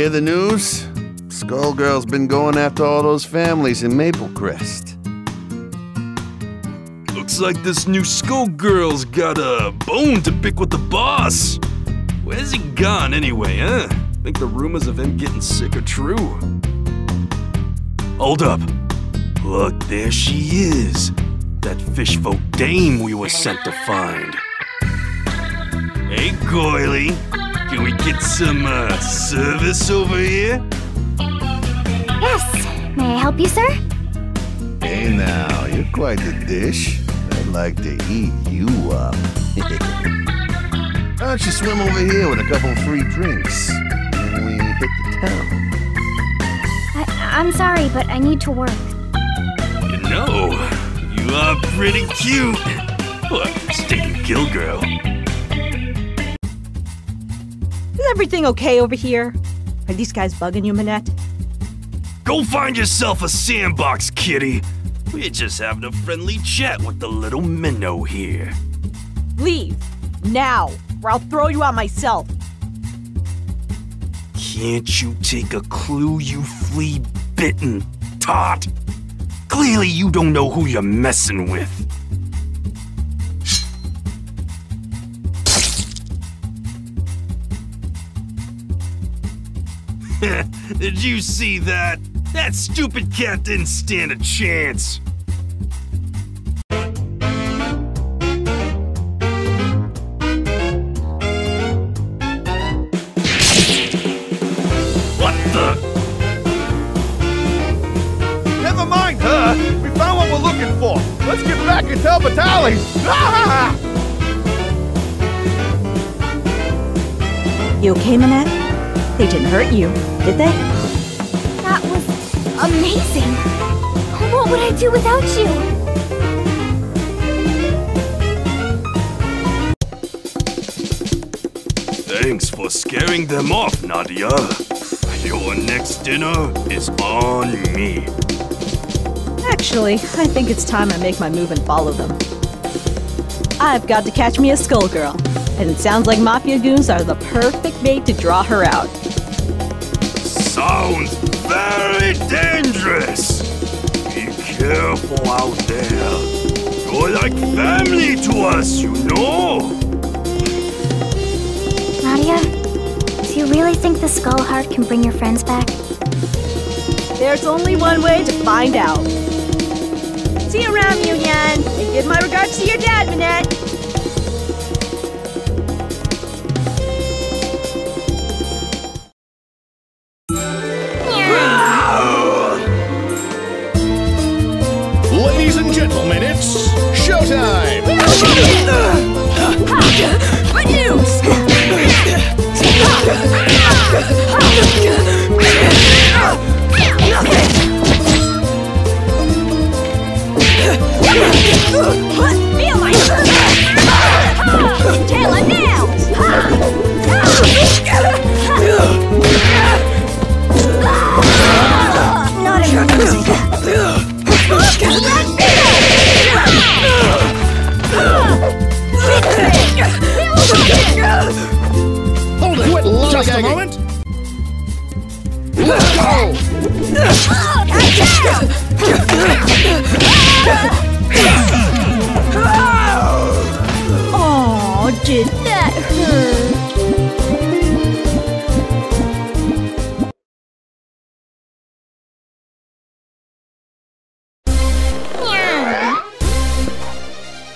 hear the news? Skullgirl's been going after all those families in Maple Crest. Looks like this new Skullgirl's got a bone to pick with the boss. Where's he gone anyway, huh? Think the rumors of him getting sick are true? Hold up. Look, there she is. That fishfolk dame we were sent to find. Hey, Goily. Can we get some, uh, service over here? Yes. May I help you, sir? Hey now, you're quite the dish. I'd like to eat you up. Why don't you swim over here with a couple free drinks? And we hit the town. I, I'm sorry, but I need to work. You know, you are pretty cute. Look, stinking kill girl. Is everything okay over here? Are these guys bugging you, Minette? Go find yourself a sandbox, kitty. We're just having a friendly chat with the little minnow here. Leave. Now, or I'll throw you out myself. Can't you take a clue, you flea bitten tot? Clearly, you don't know who you're messing with. Did you see that? That stupid cat didn't stand a chance. What the? Never mind her. We found what we're looking for. Let's get back and tell Batali. Ah! You okay, Minette? They didn't hurt you, did they? That was amazing. What would I do without you? Thanks for scaring them off, Nadia. Your next dinner is on me. Actually, I think it's time I make my move and follow them. I've got to catch me a skullgirl, and it sounds like Mafia goons are the perfect bait to draw her out. Sounds very dangerous. Be careful out there. You're like family to us, you know. Nadia, do you really think the Skull Heart can bring your friends back? There's only one way to find out. See you around, Yan, and give my regards to your dad, Minette.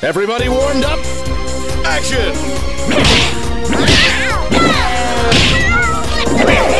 Everybody warmed up? Action!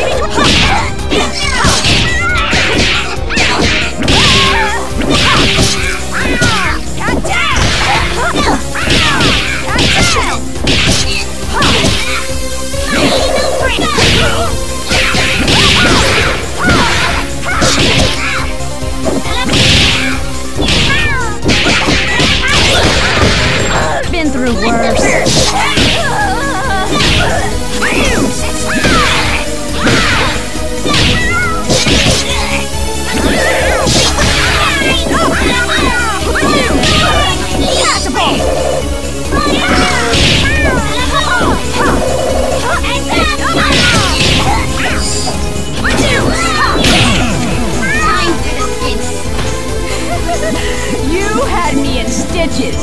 bitches!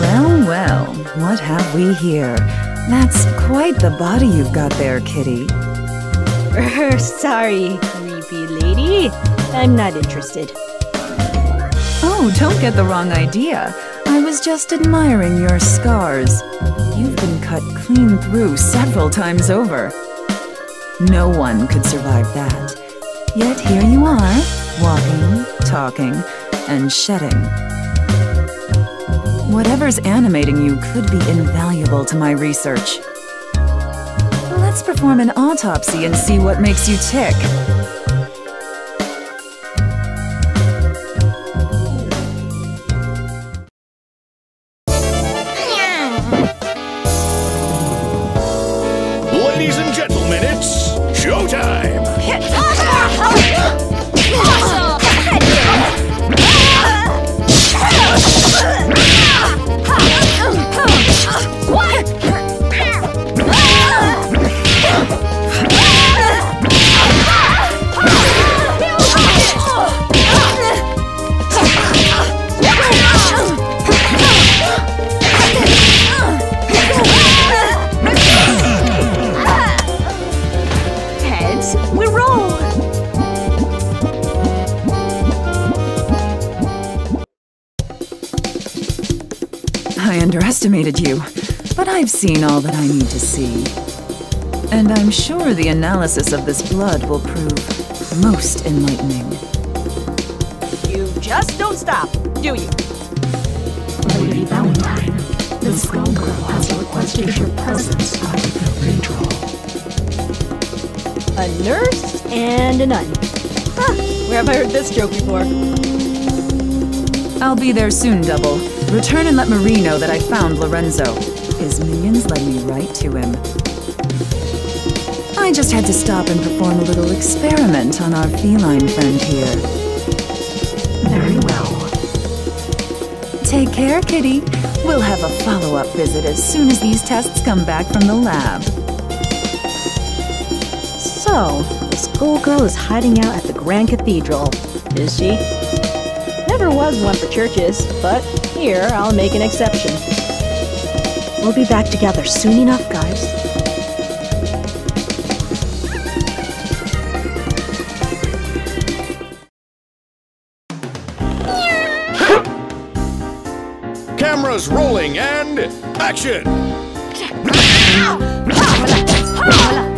Well, well, what have we here? That's quite the body you've got there, kitty. Er, sorry, creepy lady. I'm not interested. Oh, don't get the wrong idea. I was just admiring your scars. You've been cut clean through several times over. No one could survive that. Yet here you are, walking, talking, and shedding. Whatever's animating you could be invaluable to my research. Let's perform an autopsy and see what makes you tick. Underestimated you, but I've seen all that I need to see. And I'm sure the analysis of this blood will prove most enlightening. You just don't stop, do you? Lady Valentine, the Skullgirl has requested your presence at the cathedral. A nurse and a nun. Huh, where have I heard this joke before? I'll be there soon, Double. Return and let Marie know that I found Lorenzo. His minions led me right to him. I just had to stop and perform a little experiment on our feline friend here. Very well. Take care, Kitty. We'll have a follow-up visit as soon as these tests come back from the lab. So, the Skullgirl is hiding out at the Grand Cathedral, is she? Never was one for churches, but here I'll make an exception. We'll be back together soon enough, guys. Cameras rolling and action!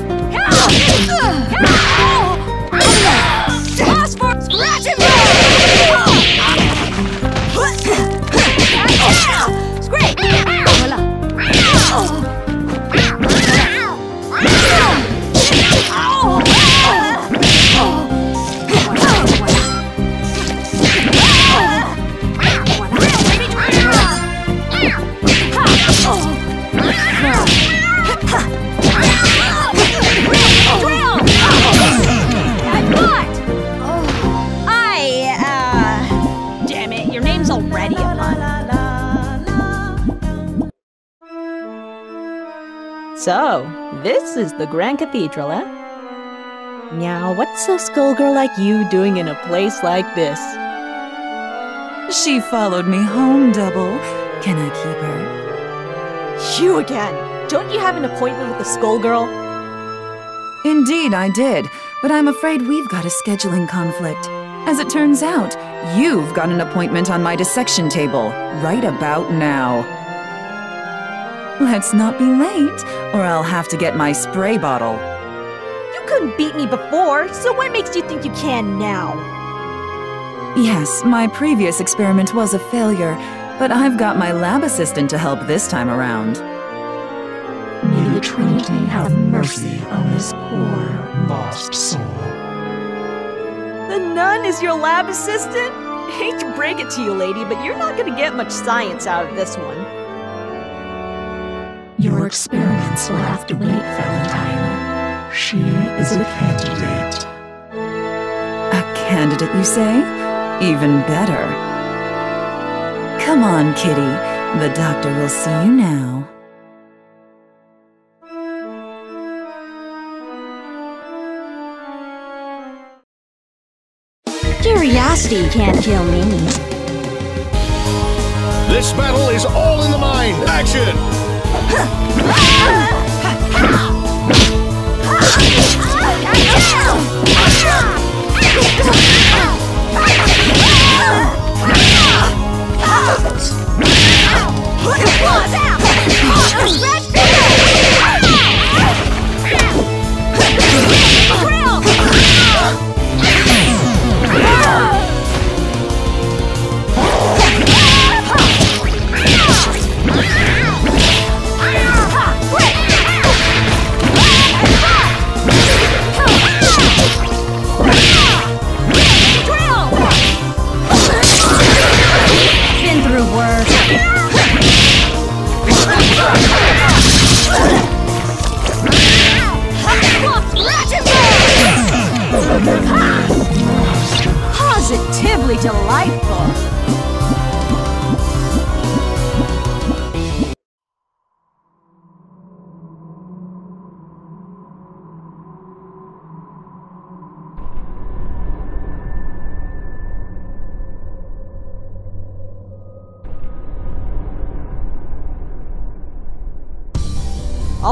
So, this is the Grand Cathedral, eh? Now, what's a skullgirl like you doing in a place like this? She followed me home, Double. Can I keep her? You again! Don't you have an appointment with the skullgirl? Indeed, I did, but I'm afraid we've got a scheduling conflict. As it turns out, you've got an appointment on my dissection table right about now. Let's not be late, or I'll have to get my spray bottle. You couldn't beat me before, so what makes you think you can now? Yes, my previous experiment was a failure, but I've got my lab assistant to help this time around. May the Trinity have mercy on this poor, lost soul. The nun is your lab assistant? Hate to break it to you, lady, but you're not gonna get much science out of this one. Your experiments will have to wait, Valentine. She is a candidate. A candidate, you say? Even better. Come on, Kitty. The doctor will see you now. Curiosity can't kill me. This battle is all in the mind. Action! Been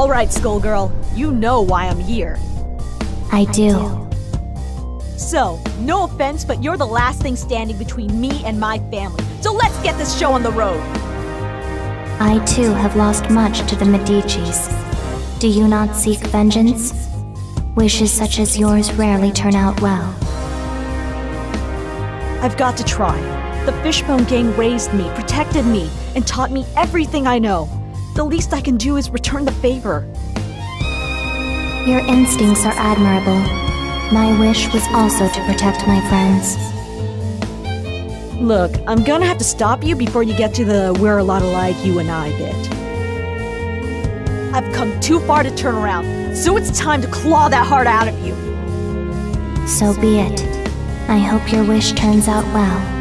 All right, Skullgirl, you know why I'm here. I do. So, no offense, but you're the last thing standing between me and my family. So let's get this show on the road. I too have lost much to the Medicis. Do you not seek vengeance? Wishes such as yours rarely turn out well. I've got to try. The Fishbone Gang raised me, protected me, and taught me everything I know. The least I can do is return the favor. Your instincts are admirable. My wish was also to protect my friends. Look, I'm gonna have to stop you before you get to the we're a lot alike you and I bit. I've come too far to turn around, so it's time to claw that heart out of you. So be it. I hope your wish turns out well.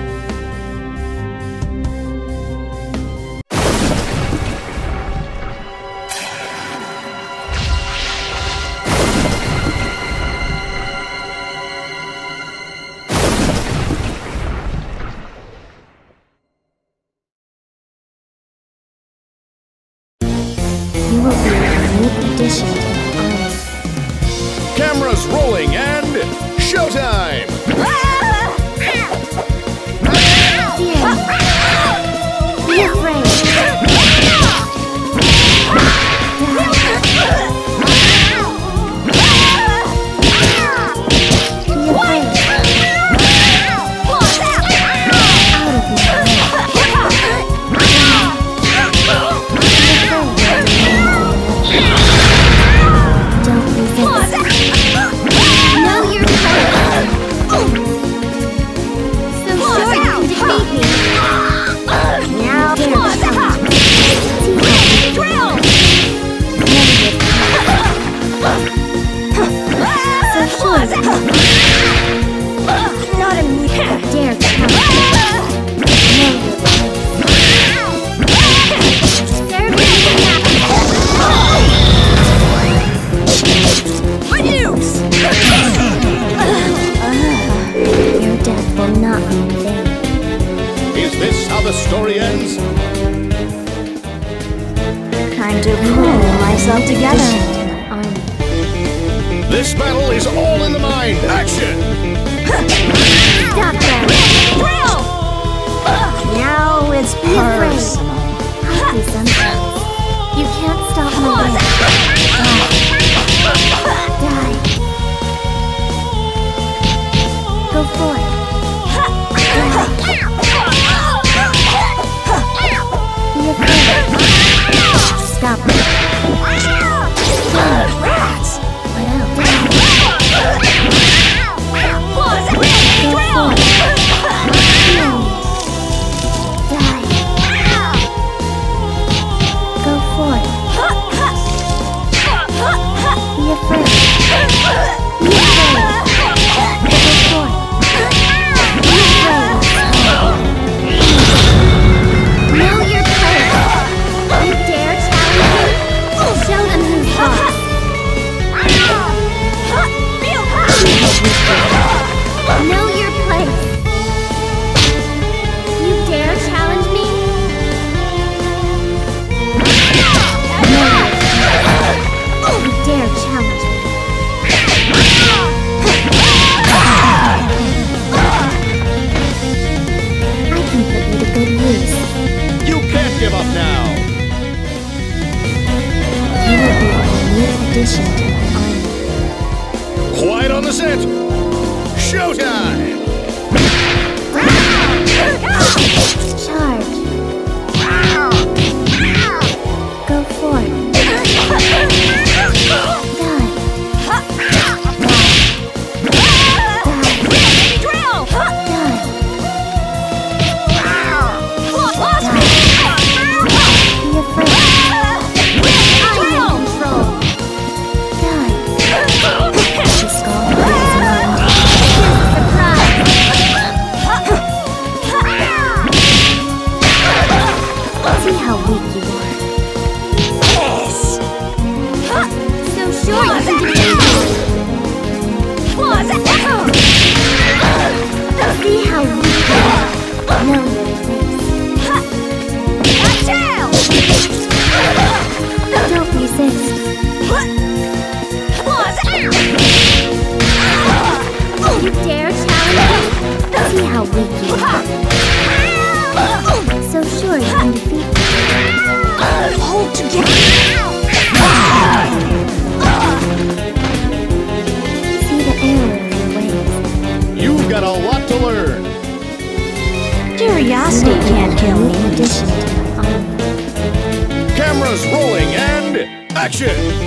Action.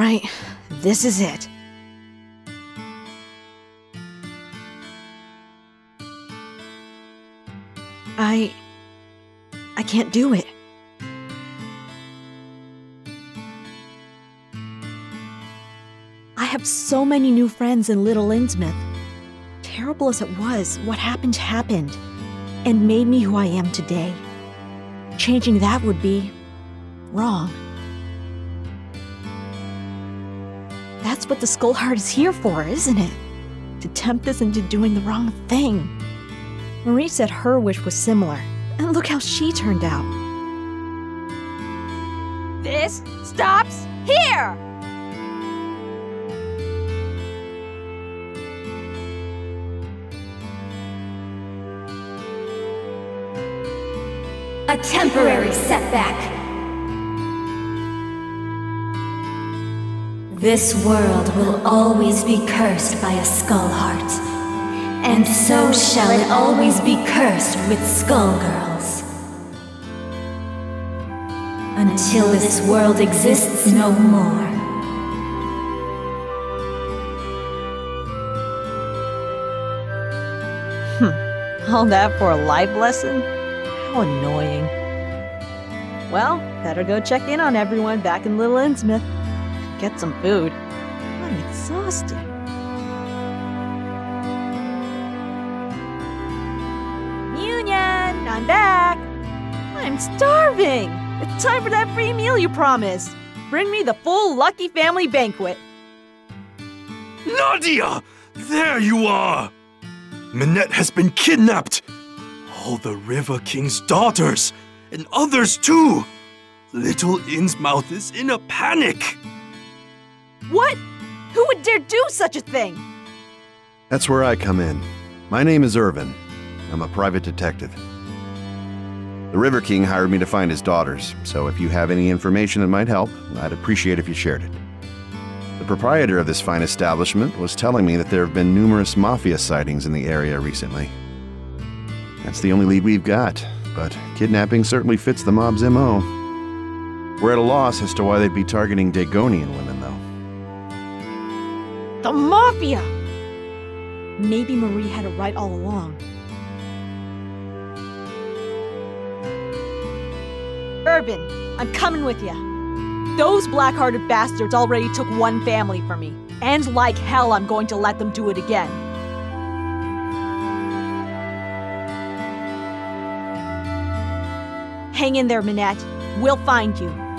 Right, this is it. I. I can't do it. I have so many new friends in Little Innsmouth. Terrible as it was, what happened happened and made me who I am today. Changing that would be wrong. That's what the Skull Heart is here for, isn't it? To tempt us into doing the wrong thing. Marie said her wish was similar, and look how she turned out. This stops here! A temporary setback. This world will always be cursed by a skull heart. And so shall it always be cursed with skull girls. Until this world exists no more. Hmm. All that for a life lesson? How annoying. Well, better go check in on everyone back in Little Innsmouth. Get some food. I'm exhausted. Union, I'm back. I'm starving. It's time for that free meal you promised. Bring me the full Lucky Family banquet. Nadia! There you are! Minette has been kidnapped! All the River King's daughters, and others too! Little Innsmouth is in a panic! What? Who would dare do such a thing? That's where I come in. My name is Irvin. I'm a private detective. The River King hired me to find his daughters, so if you have any information that might help, I'd appreciate if you shared it. The proprietor of this fine establishment was telling me that there have been numerous mafia sightings in the area recently. That's the only lead we've got, but kidnapping certainly fits the mob's MO. We're at a loss as to why they'd be targeting Dagonian women. The Mafia! Maybe Marie had it right all along. Urban, I'm coming with you. Those black-hearted bastards already took one family from me. And like hell, I'm going to let them do it again. Hang in there, Minette. We'll find you.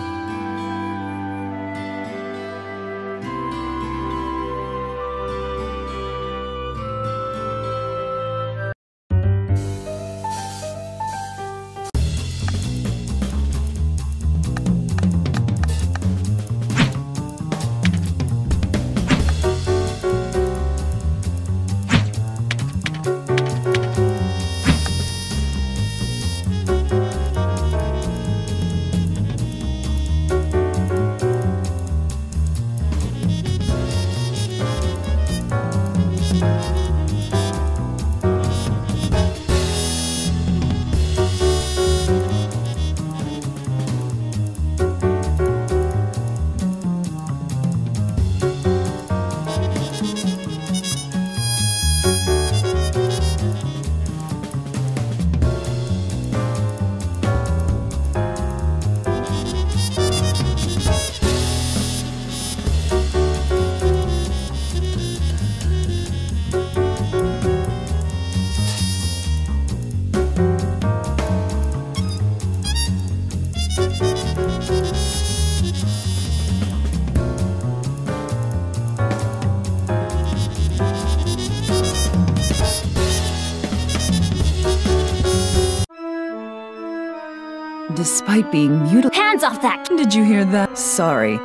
Despite being mutilated. Hands off that! Did you hear that? Sorry.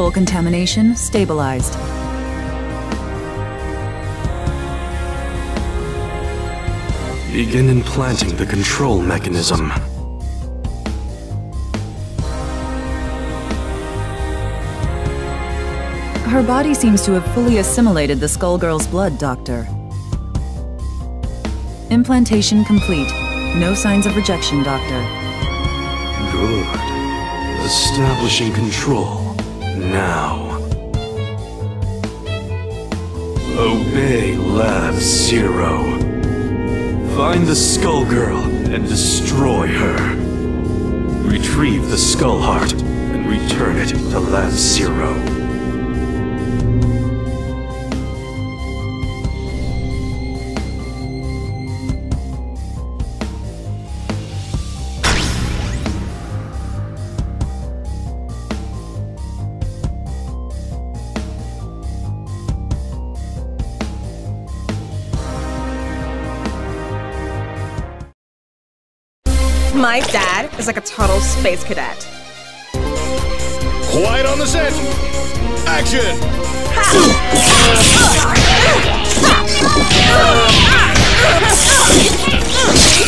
Soul contamination stabilized. Begin implanting the control mechanism. Her body seems to have fully assimilated the Skullgirl's blood, Doctor. Implantation complete. No signs of rejection, Doctor. Good. Establishing control. Now. Obey Lab Zero. Find the Skull Girl and destroy her. Retrieve the Skull Heart and return it to Lab Zero. Is like a total space cadet. Quiet on the set. Action. Ouch!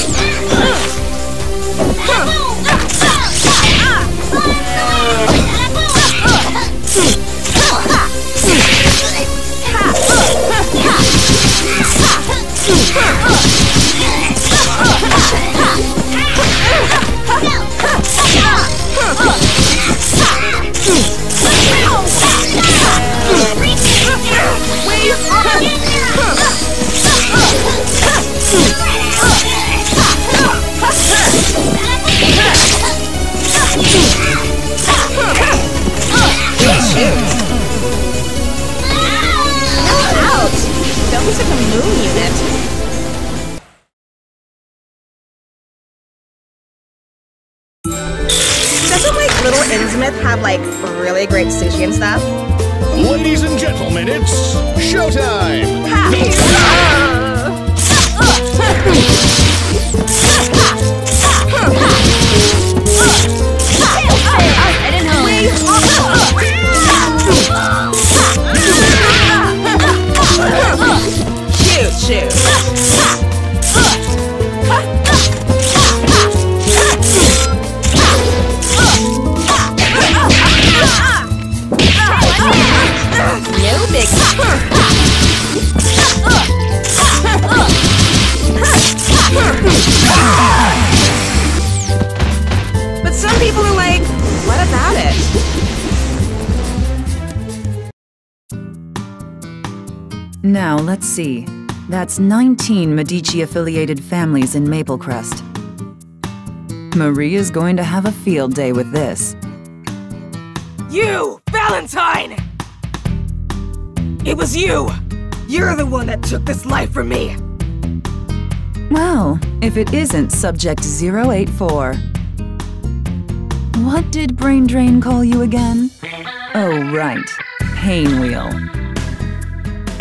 Now, let's see. That's 19 Medici affiliated families in Maplecrest. Marie is going to have a field day with this. You, Valentine! It was you! You're the one that took this life from me! Well, if it isn't Subject 084. What did Brain Drain call you again? Oh, right. Painwheel.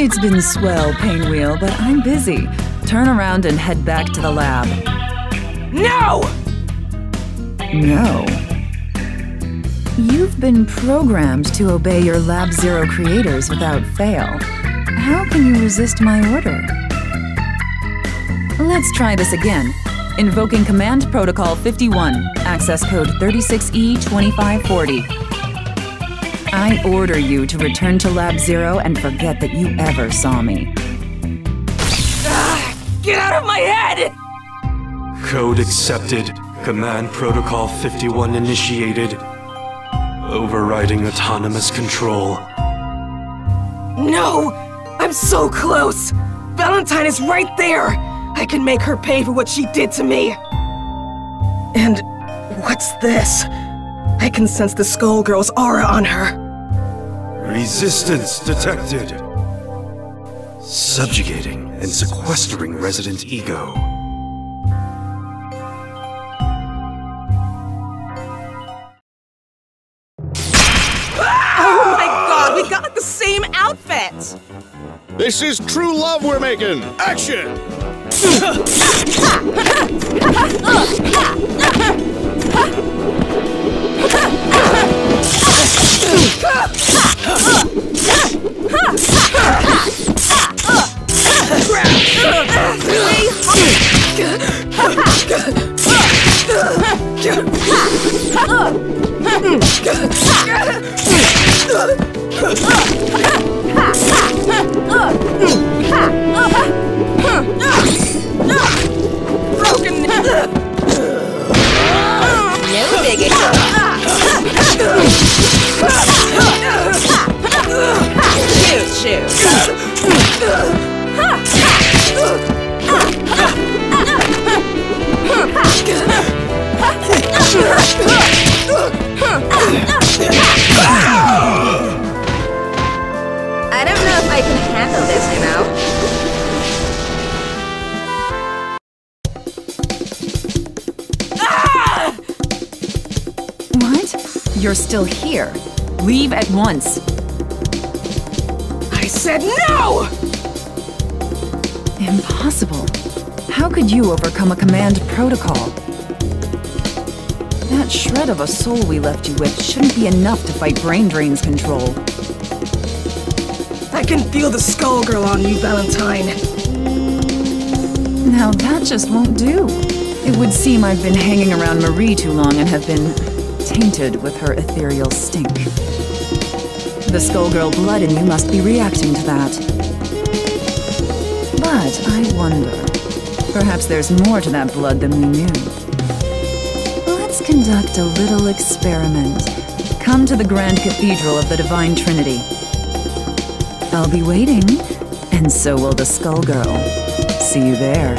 It's been swell, Painwheel, but I'm busy. Turn around and head back to the lab. No! No. You've been programmed to obey your Lab Zero creators without fail. How can you resist my order? Let's try this again. Invoking Command Protocol 51, access code E 36E2540. I order you to return to Lab Zero and forget that you ever saw me. Ah, get out of my head! Code accepted. Command Protocol 51 initiated. Overriding autonomous control. No! I'm so close! Valentine is right there! I can make her pay for what she did to me! And what's this? I can sense the Skullgirl's aura on her. Resistance detected. Subjugating and sequestering resident ego. Oh my god, we got the same outfit! This is true love we're making. Action. No biggie. I don't know if I can handle this? You're still here. Leave at once. Said no! Impossible. How could you overcome a command protocol? That shred of a soul we left you with shouldn't be enough to fight brain drain's control. I can feel the skullgirl on you, Valentine. Now that just won't do. It would seem I've been hanging around Marie too long and have been tainted with her ethereal stink. The Skullgirl blood in you must be reacting to that. But I wonder. Perhaps there's more to that blood than we knew. Let's conduct a little experiment. Come to the Grand Cathedral of the Divine Trinity. I'll be waiting, and so will the Skullgirl. See you there.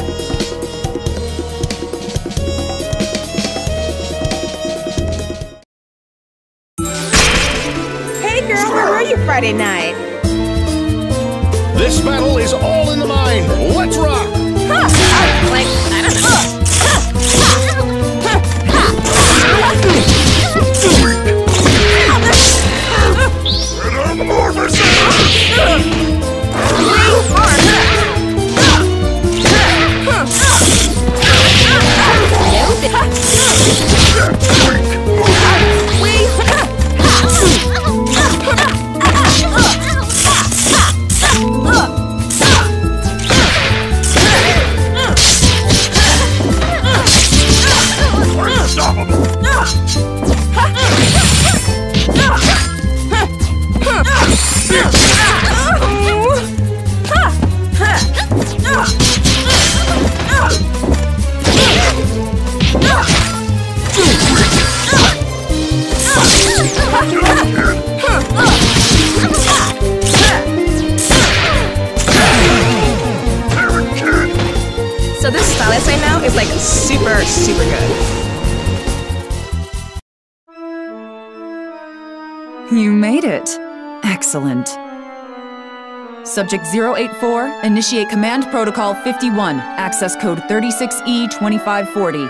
Subject 084, initiate Command Protocol 51, access code E 36E2540.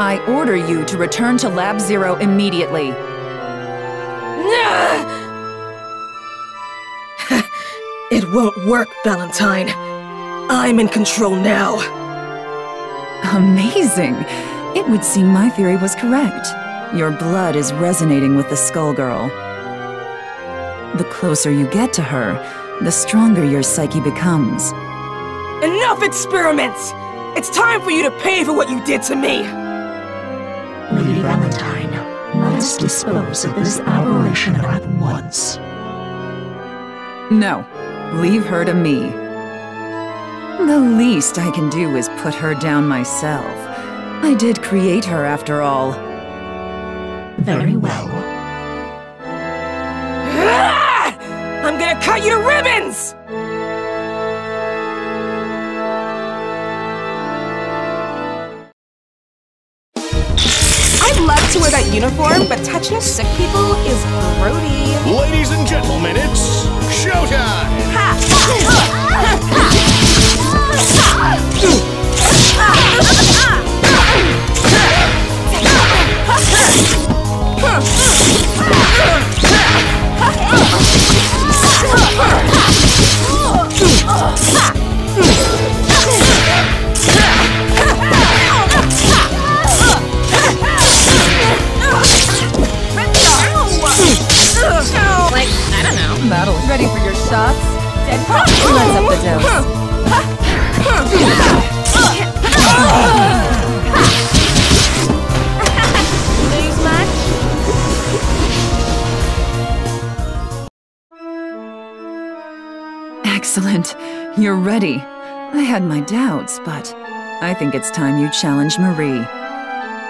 I order you to return to Lab Zero immediately. It won't work, Valentine. I'm in control now. Amazing! It would seem my theory was correct. Your blood is resonating with the Skullgirl. The closer you get to her, the stronger your psyche becomes. Enough experiments! It's time for you to pay for what you did to me! Lady Valentine, let's dispose of this aberration at once. No, leave her to me. The least I can do is put her down myself. I did create her after all. Very well. cut you to ribbons! I'd love to wear that uniform, but touching sick people is grody. Ladies and gentlemen, it's showtime! Ha! ha! ha! ha! Let's up the dose. Lose much? Excellent. You're ready. I had my doubts, but I think it's time you challenge Marie.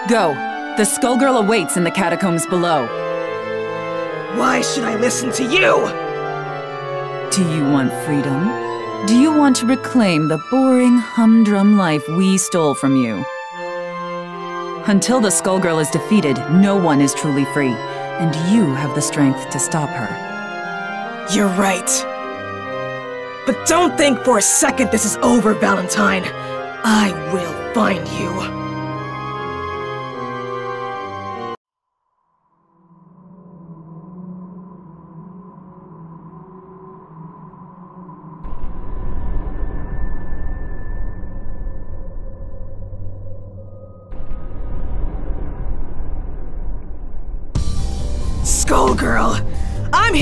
Go! The Skullgirl awaits in the catacombs below. Why should I listen to you? Do you want freedom? Do you want to reclaim the boring, humdrum life we stole from you? Until the Skullgirl is defeated, no one is truly free, and you have the strength to stop her. You're right. But don't think for a second this is over, Valentine. I will find you.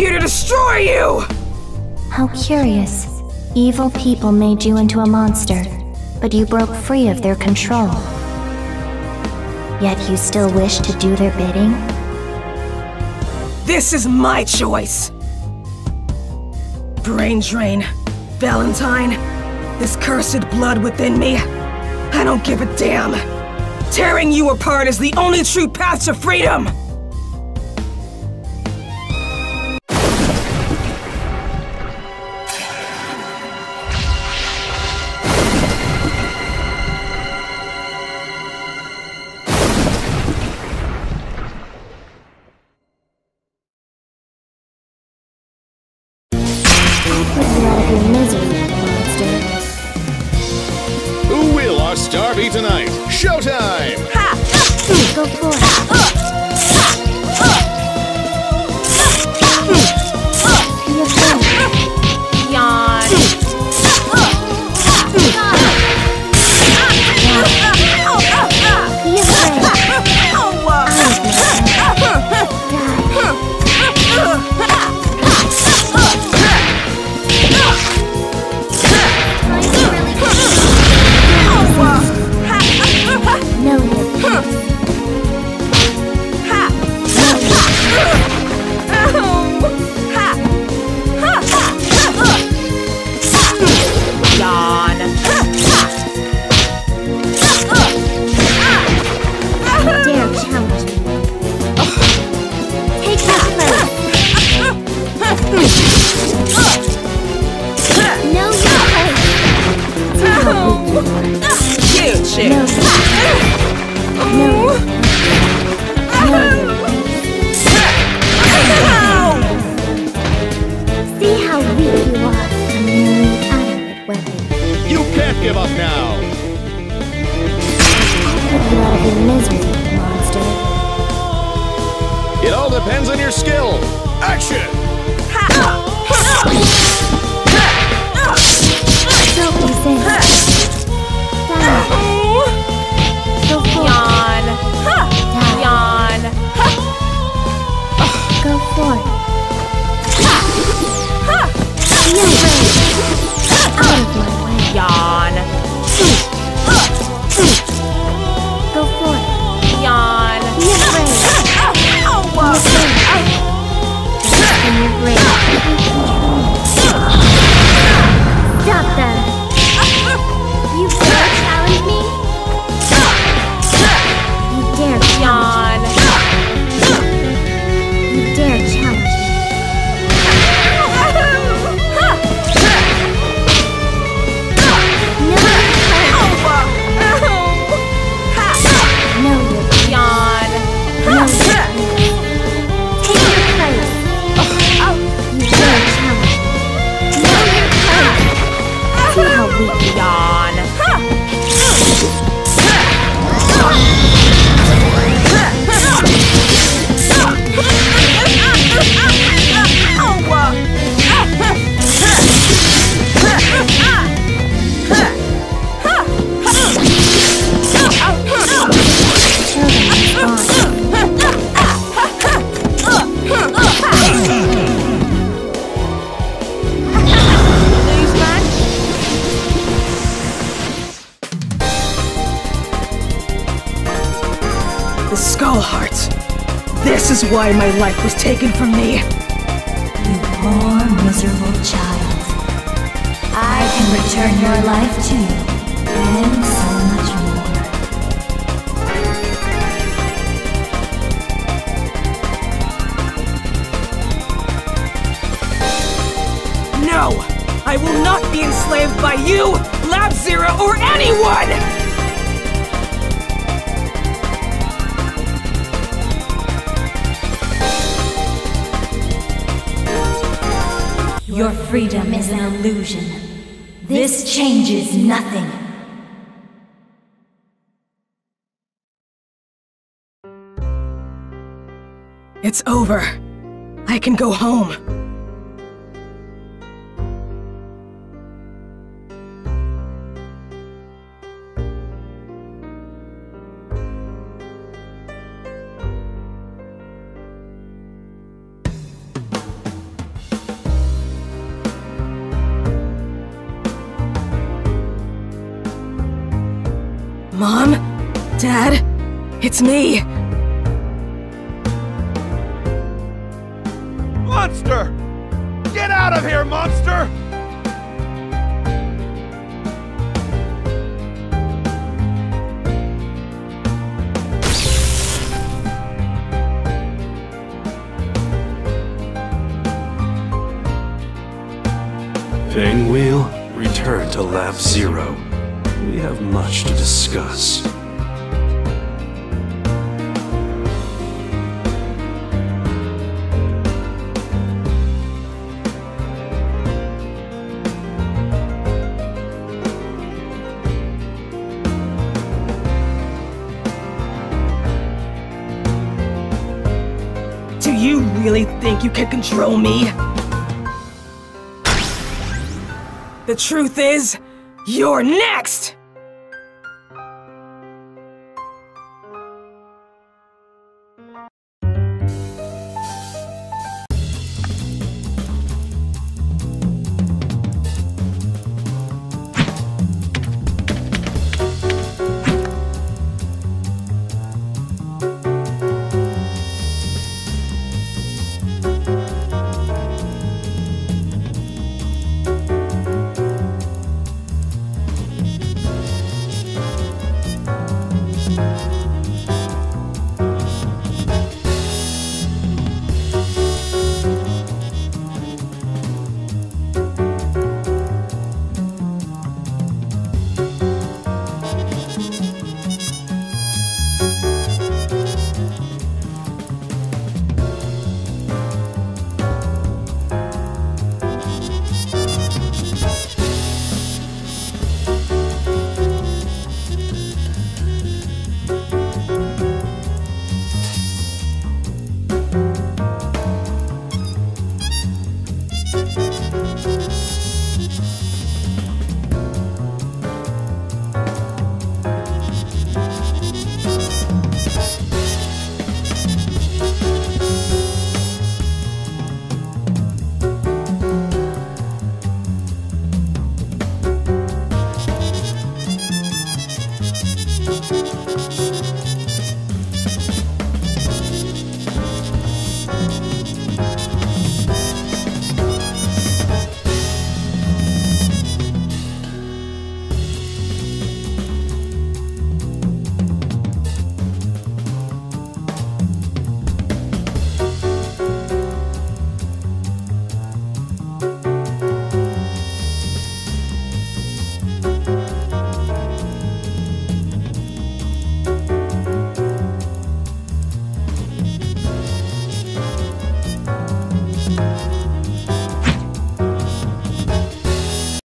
Here to destroy you! How curious. Evil people made you into a monster, but you broke free of their control. Yet you still wish to do their bidding? This is my choice. Brain drain. Valentine. This cursed blood within me. I don't give a damn. Tearing you apart is the only true path to freedom. All depends on your skill. Action! Yawn. Yawn. Go. Stop them. The Skull This is why my life was taken from me. You poor, miserable child. I can return your life to you. By you, Lab Zero, or anyone! Your freedom is an illusion. This changes nothing. It's over. I can go home. It's me. Monster! Get out of here, monster! Pinwheel, return to Lab Zero. We have much to discuss. Really think you can control me? The truth is, you're next!